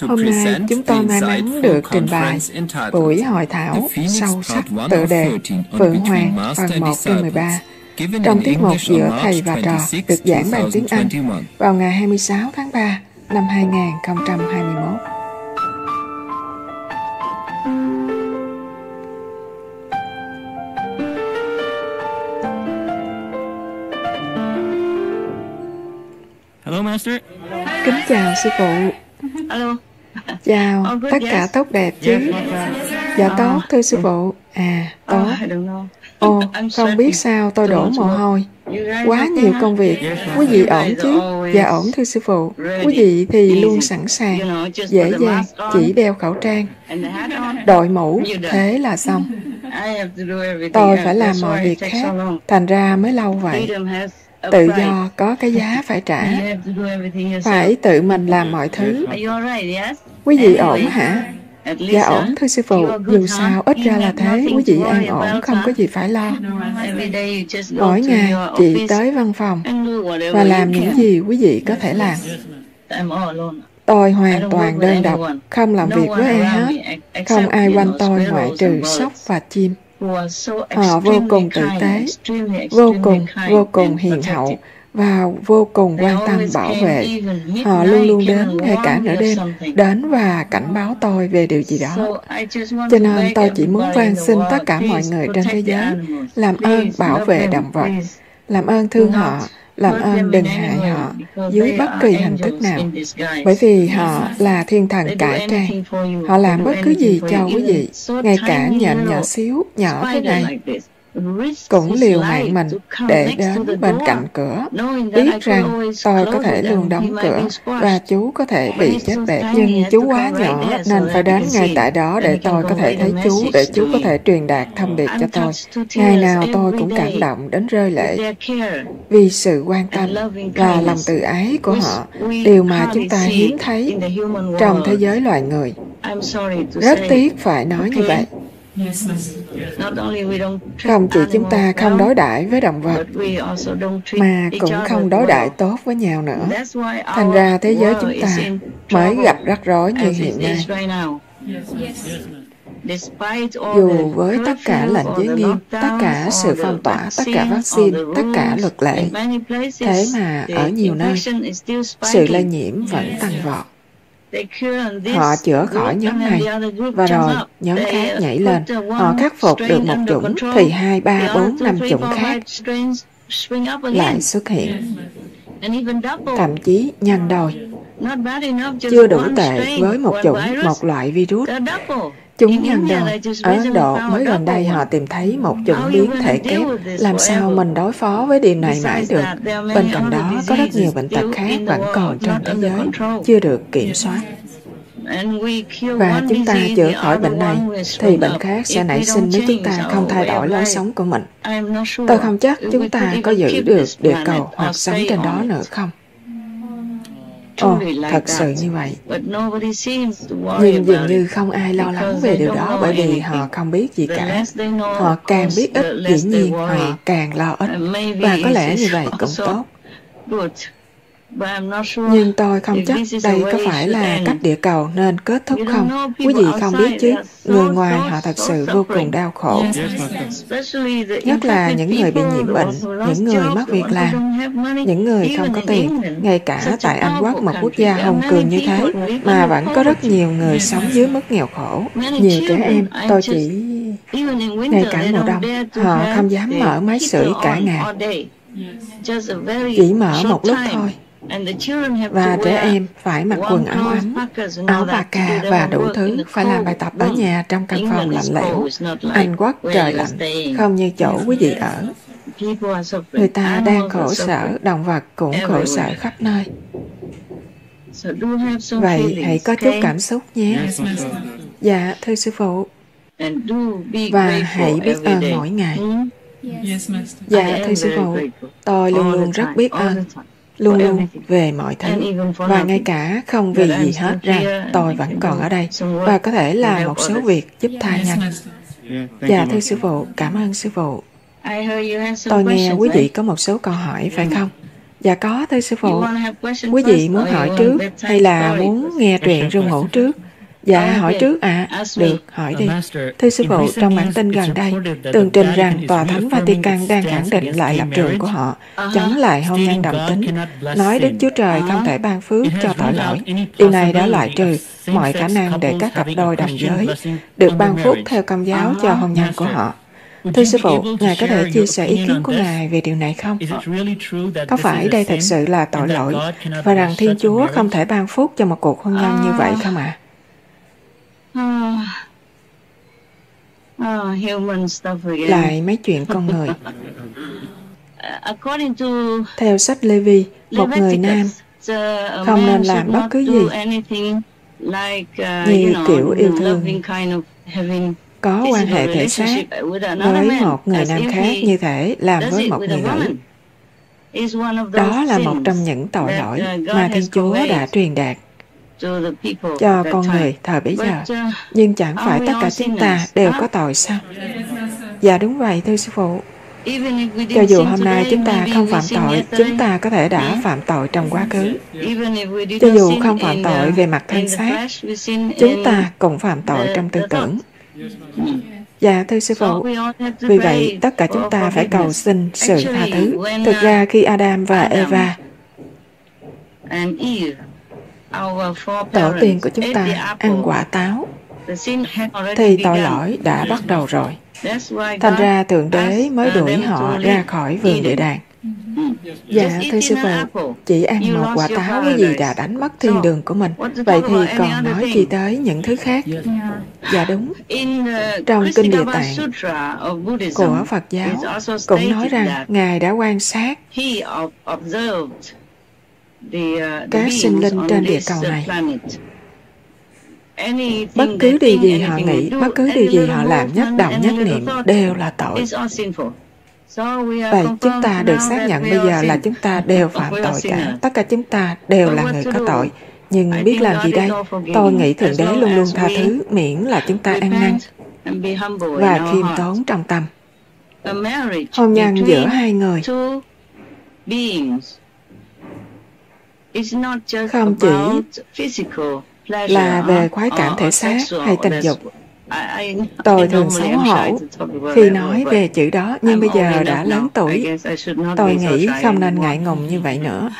Hôm nay chúng tôi may mắn được trình bày buổi hội thảo sâu sắc tự đề Phượng Hoàng phần 1 trên 13 trong tiết mục giữa thầy và trò được giảng bằng tiếng Anh vào ngày 26 tháng 3 năm 2021. Hello, Master. Kính chào sư phụ. Alo. Chào, tất cả tốt đẹp chứ? Dạ tốt, thưa sư phụ. À, tốt. Ồ, I'm không biết sao tôi đổ mồ hôi. Quá nhiều công việc. Quý vị ổn chứ? Dạ ổn thưa sư phụ. Quý vị thì luôn sẵn sàng, dễ dàng, chỉ đeo khẩu trang, đội mũ, thế là xong. Tôi phải làm mọi việc khác, thành ra mới lâu vậy. Tự do có cái giá phải trả. Phải tự mình làm mọi thứ. Quý vị ổn hả? Dạ huh? ổn thưa sư phụ, dù sao ít ra là thế, quý vị an ổn, không có gì phải lo. Mỗi ngày chị tới văn phòng và làm những gì quý vị có thể làm. Tôi hoàn toàn đơn độc, không làm việc với ai hết, không ai quanh tôi ngoại trừ sóc và chim. Họ vô extremely cùng tử tế, vô cùng, vô cùng hiền hậu và vô cùng quan tâm bảo vệ. Họ luôn luôn đến ngay cả nửa đêm, đến và cảnh báo tôi về điều gì đó. Cho nên tôi chỉ muốn van xin tất cả mọi người trên thế giới làm ơn bảo vệ động vật, làm ơn thương họ, làm ơn đừng hại họ dưới bất kỳ hình thức nào. Bởi vì họ là thiên thần cải trang. Họ làm bất cứ gì cho quý vị, ngay cả nhện nhỏ xíu, nhỏ thế này, cũng liều mạng mình để đến bên cạnh cửa, biết rằng tôi có thể luôn đóng cửa và chú có thể bị chết bẹp. Nhưng chú quá nhỏ nên phải đến ngay tại đó để tôi có thể thấy chú, để chú có thể truyền đạt thông điệp cho tôi. Ngày nào tôi cũng cảm động đến rơi lệ vì sự quan tâm và lòng từ ái của họ, điều mà chúng ta hiếm thấy trong thế giới loài người. Rất tiếc phải nói như vậy. Không chỉ chúng ta không đối đãi với động vật, mà cũng không đối đãi tốt với nhau nữa. Thành ra thế giới chúng ta mới gặp rắc rối như hiện nay. Dù với tất cả lệnh giới nghiêm, tất cả sự phong tỏa, tất cả vaccine, tất cả luật lệ, thế mà ở nhiều nơi, sự lây nhiễm vẫn tăng vọt. Họ chữa khỏi nhóm này. và rồi nhóm khác nhảy lên. Họ khắc phục được một chủng thì hai, ba, the bốn, other two, năm three, chủng four, khác lại xuất hiện, thậm chí nhân đôi. Chưa đủ tệ với một chủng, một loại virus. Chúng they just Ở Ấn Độ mới gần đây họ tìm thấy một chủng biến thể kép. Làm sao mình đối phó với điều này mãi được? Bên cạnh đó, có rất nhiều bệnh tật khác vẫn còn not thế giới, chưa được kiểm soát. Và chúng ta chữa khỏi bệnh này, thì bệnh khác sẽ nảy sinh nếu chúng ta không thay đổi lối sống của mình. Tôi không chắc chúng ta có giữ được địa cầu hoặc sống trên đó nữa không? Ồ, thật sự như vậy. Nhưng dường như không ai lo lắng về điều đó bởi vì họ không biết gì cả. Họ càng biết ít, dĩ nhiên họ càng lo ít. Và có lẽ như vậy cũng tốt. Nhưng tôi không chắc đây có phải là cách địa cầu nên kết thúc không? Quý vị không biết chứ, người ngoài họ thật sự vô cùng đau khổ. Nhất là những người bị nhiễm bệnh, những người mất việc làm, những người không có tiền, ngay cả tại Anh Quốc, một quốc gia hùng cường như thế, mà vẫn có rất nhiều người sống dưới mức nghèo khổ. Nhiều trẻ em, tôi chỉ ngay cả mùa đông, họ không dám mở máy sưởi cả ngày. Chỉ mở một lúc thôi. Và trẻ em phải mặc quần áo ấm, áo bà their và đủ thứ, phải làm bài tập ở nhà trong căn phòng lạnh lẽo. Anh Quốc trời lạnh, không như chỗ quý vị ở. Người ta đang khổ sở, động vật cũng khổ sở khắp nơi. Vậy hãy có chút cảm xúc nhé. Dạ, thưa sư phụ. Và hãy biết ơn mỗi ngày. Hmm? Dạ, thưa sư phụ. Tôi luôn luôn rất biết ơn. Luôn luôn về mọi thứ. Và ngay cả không vì gì hết ra, tôi vẫn còn ở đây và có thể làm help một số việc giúp tha nhân. Dạ, thưa sư phụ, cảm ơn sư phụ. Tôi nghe quý vị có một số câu hỏi phải không? Dạ có, thưa sư phụ. Quý vị muốn hỏi trước hay là muốn nghe truyện ru ngủ trước? Dạ, hỏi trước ạ. À. Được, hỏi đi. Thưa sư phụ, trong bản tin gần đây, tường trình rằng Tòa Thánh Vatican đang khẳng định lại lập trường của họ, chống lại hôn nhân đồng tính, nói Đức Chúa Trời không thể ban phước cho tội lỗi. Điều này đã loại trừ mọi khả năng để các cặp đôi đồng giới được ban phúc theo công giáo cho hôn nhân của họ. Thưa sư phụ, Ngài có thể chia sẻ ý kiến của Ngài về điều này không? Có phải đây thật sự là tội lỗi và rằng Thiên Chúa không thể ban phúc cho một cuộc hôn nhân như vậy không ạ? À? Lại mấy chuyện con người. Theo sách Levi, một người nam không nên làm bất cứ gì. như kiểu yêu thương. có quan hệ thể xác với một người nam khác như thể làm với một người nữ. Đó là một trong những tội lỗi mà Thiên Chúa đã truyền đạt cho con người thời bấy giờ. Nhưng chẳng phải tất cả chúng ta đều có tội sao? Dạ đúng vậy, thưa sư phụ. Cho dù hôm nay chúng ta không phạm tội, chúng ta có thể đã phạm tội trong quá khứ. Cho dù không phạm tội về mặt thân xác, chúng ta cũng phạm tội trong tư tưởng. Dạ, thưa sư phụ. Vì vậy, tất cả chúng ta phải cầu xin sự tha thứ. Thực ra, khi Adam và Eva, tổ tiên của chúng ta ăn quả táo, thì tội lỗi đã bắt đầu rồi. Thành ra Thượng Đế mới đuổi họ ra khỏi vườn địa đàng. Dạ, thưa sư phụ, chỉ ăn một quả táo cái gì đã đánh mất thiên đường của mình. Vậy thì còn nói gì tới những thứ khác? Dạ đúng. Trong Kinh Địa Tạng của Phật giáo cũng nói rằng Ngài đã quan sát các sinh linh trên địa cầu này. Bất cứ điều gì họ nghĩ, bất cứ điều gì họ làm nhất động nhất niệm đều là tội. Vậy chúng ta được xác nhận bây giờ là chúng ta đều phạm tội cả. Tất cả chúng ta đều là người có tội. Nhưng biết làm gì đây? Tôi nghĩ Thượng Đế luôn luôn tha thứ miễn là chúng ta ăn năn và khiêm tốn trong tâm. Hôn nhân giữa hai người không chỉ là về khoái cảm thể xác hay tình dục Tôi thường xấu hổ khi nói về chữ đó, nhưng bây giờ đã lớn tuổi. Tôi nghĩ không nên ngại ngùng như vậy nữa.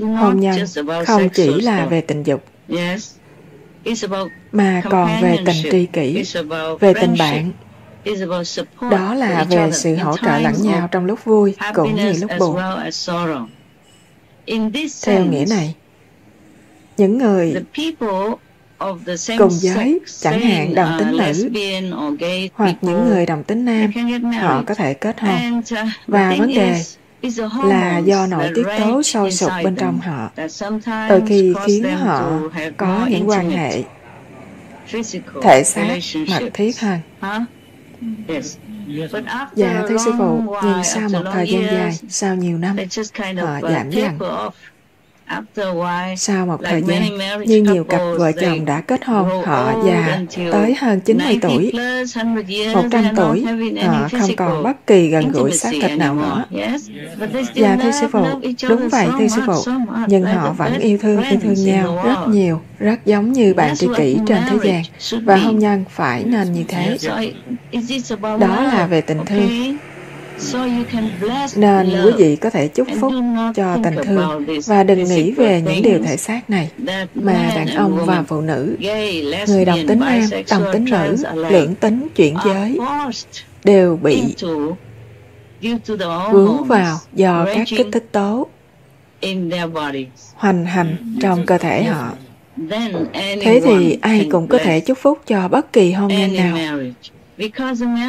Hôn nhân không chỉ là về tình dục, mà còn về tình tri kỷ, về tình bạn. Đó là về sự hỗ trợ lẫn nhau trong lúc vui cũng như lúc buồn. Theo nghĩa này, những người cùng giới, chẳng hạn đồng tính nữ hoặc những người đồng tính nam, họ có thể kết hôn. Uh, Và vấn đề là do nội tiết tố sôi sục bên trong họ, đôi khi khiến họ có những quan hệ thể xác mật thiết hơn. Dạ, thưa sư phụ, nhưng sau một thời gian dài, sau nhiều năm, họ giảm dần. Sau một thời gian, như nhiều cặp vợ chồng đã kết hôn, họ già tới hơn 90 tuổi, 100 tuổi, họ không còn bất kỳ gần gũi xác thịt nào nữa. Dạ thưa sư phụ, đúng vậy thưa sư phụ, nhưng họ vẫn yêu thương, yêu thương nhau rất nhiều, rất giống như bạn tri kỷ trên thế gian, và hôn nhân phải nên như thế. Đó là về tình thương. Nên quý vị có thể chúc phúc cho tình thương và đừng nghĩ về những điều thể xác này mà đàn ông và phụ nữ, người đồng tính nam, đồng tính nữ, lưỡng tính, chuyển giới đều bị vướng vào do các kích thích tố hoành hành trong cơ thể họ. Thế thì ai cũng có thể chúc phúc cho bất kỳ hôn nhân nào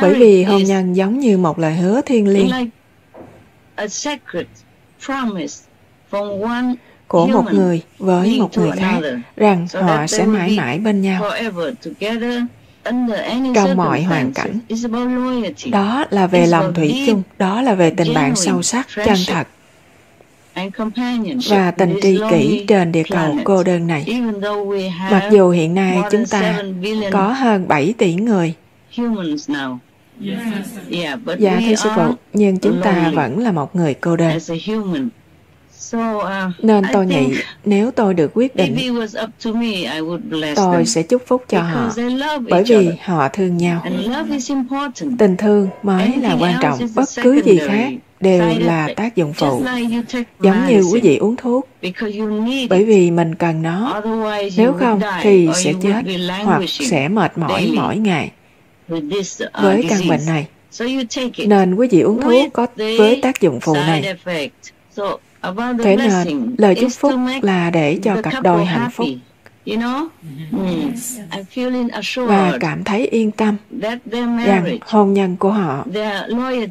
bởi vì hôn nhân giống như một lời hứa thiêng liêng. của một người với một người khác rằng họ sẽ mãi mãi bên nhau. trong mọi hoàn cảnh. Đó là về lòng thủy chung, đó là về tình bạn sâu sắc, chân thật. và tình tri kỷ trên địa cầu cô đơn này. Mặc dù hiện nay chúng ta có hơn 7 tỷ người Dạ thưa sư phụ, are nhưng chúng ta vẫn là một người cô đơn. as a human. So, uh, Nên I tôi nghĩ think nếu tôi được quyết định, it was up to me, I would bless tôi them sẽ chúc phúc cho họ. because they love Bởi each vì other. họ thương nhau. And love is important. Tình thương mới là quan trọng. Bất cứ gì khác đều là tác dụng phụ. Giống như quý vị uống thuốc, because you need bởi it. vì mình cần nó. Otherwise, Nếu you không thì or sẽ you chết hoặc sẽ mệt mỏi daily mỗi ngày với căn bệnh này. Nên quý vị uống thuốc có với tác dụng phụ này. Thế nên lời chúc phúc là để cho cặp đôi hạnh phúc. know, mm. Và cảm thấy yên tâm rằng hôn nhân của họ,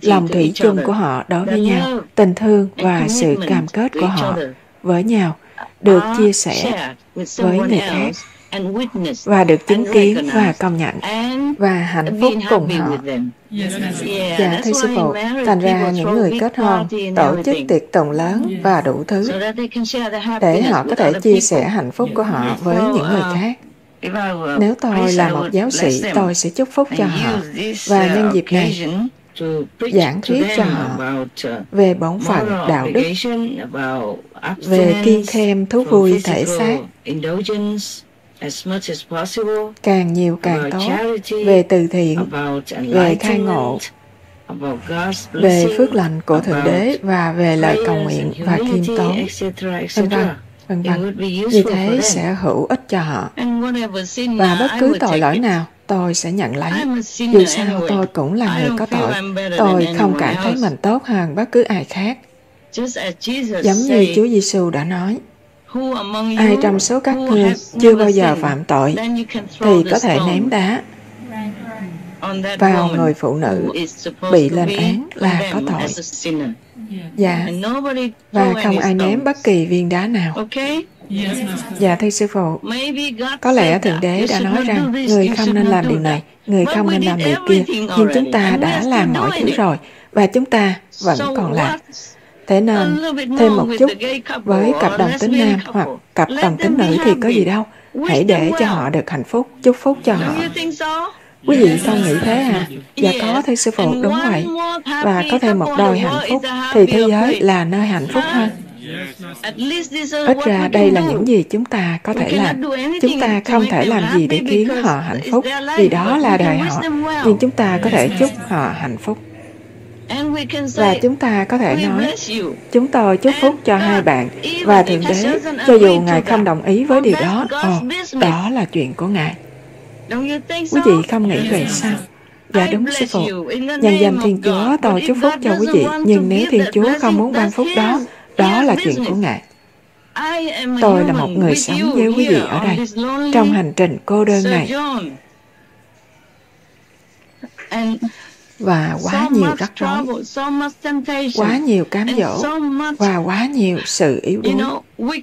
lòng thủy chung của họ đối với nhau, tình thương và sự cam kết của họ với nhau được are chia sẻ với người khác và được chứng and kiến và công nhận. và hạnh phúc cùng họ. Dạ that's thưa sư why phụ, thành ra những người kết hôn tổ chức tiệc tùng lớn và đủ thứ để họ có thể chia sẻ hạnh phúc của họ với những người uh, khác. Nếu tôi là một giáo sĩ, them tôi sẽ chúc phúc cho họ. và uh, nhân dịp này giảng thuyết cho them họ uh, về bổn phận đạo đức, về abstinence khem thú vui thể xác, indulgence as much as possible, càng nhiều càng about tốt, charity, về từ thiện, about về khai ngộ, về phước lành của Thượng about Đế và về lời cầu nguyện và khiêm tốn, etc., vân vân, vân It vân. would be Như useful for thế them. sẽ hữu ích cho họ. And whatever sin Và bất I cứ tội lỗi nào tôi sẽ nhận lấy. Dù sao tôi cũng là I người có tội. Tôi than không anyone cảm thấy else. mình tốt hơn bất cứ ai khác. Just as Jesus Giống như said, Chúa Giêsu đã nói, ai trong số các ngươi chưa bao giờ phạm tội thì có thể ném đá vào người phụ nữ bị lên án là có tội. Dạ, và không ai ném bất kỳ viên đá nào. Okay? Yes, Master. Dạ thưa sư phụ, có lẽ Thượng. Đế đã nói rằng người không nên làm điều này, người không nên làm điều kia, nhưng chúng ta đã làm mọi thứ rồi và chúng ta vẫn còn làm. Thế nên bit thêm một chút với cặp đồng tính nam hoặc cặp đồng tính nữ thì có gì đâu. Hãy để cho họ được hạnh phúc, chúc phúc cho họ. Quý vị không nghĩ thế à? Dạ có thưa sư phụ, đúng vậy. Và có thêm một đôi hạnh phúc thì thế giới là nơi hạnh phúc hơn. Ít ra đây là những gì chúng ta có thể làm. Chúng ta không thể làm gì để khiến họ hạnh phúc vì đó là đời họ. Nhưng chúng ta có thể chúc họ hạnh phúc. Và chúng ta có thể nói, chúng tôi chúc phúc cho hai bạn và Thượng Đế, cho dù Ngài không đồng ý với điều đó, ồ, đó là chuyện của Ngài. Don't you think Quý so? vị không nghĩ vậy sao? Dạ đúng sư phụ. Nhân danh Thiên Chúa tôi chúc phúc cho quý vị, nhưng nếu Thiên Chúa không muốn ban phúc đó, đó là chuyện của. Ngài. Tôi là một người sống với quý vị ở đây, trong hành trình cô đơn này, và quá nhiều rắc rối, quá nhiều cám dỗ, và quá nhiều sự yếu đuối,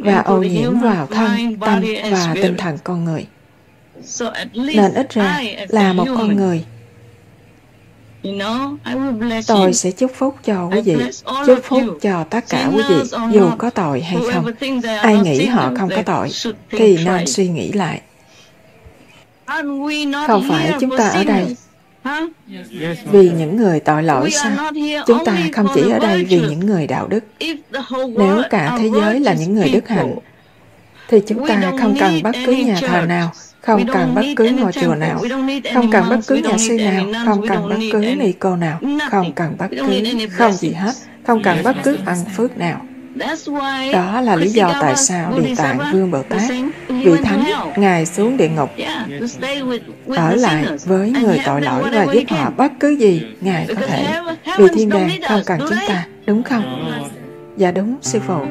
và ô nhiễm vào thân, tâm và tinh thần con người. Nên ít ra là một con người, tôi sẽ chúc phúc cho quý vị, chúc phúc cho tất cả quý vị, dù có tội hay không. Ai nghĩ họ không có tội thì nên suy nghĩ lại. Không phải chúng ta ở đây vì những người tội lỗi sao? Chúng ta không chỉ ở đây vì những người đạo đức. Nếu cả thế giới là những người đức hạnh, thì chúng ta không cần bất cứ nhà thờ nào, không cần bất cứ ngôi chùa nào, không cần bất cứ nhà sư nào, không cần bất cứ ni cô nào, không cần bất cứ không gì hết, không cần bất cứ ăn phước nào. Đó là lý do tại sao Địa Tạng Vương Bồ Tát, vị Thánh. Ngài xuống địa ngục, ở lại với người tội lỗi và giúp họ bất cứ gì Ngài có thể. Vì thiên đàng không cần chúng ta, đúng không? Dạ đúng, sư phụ.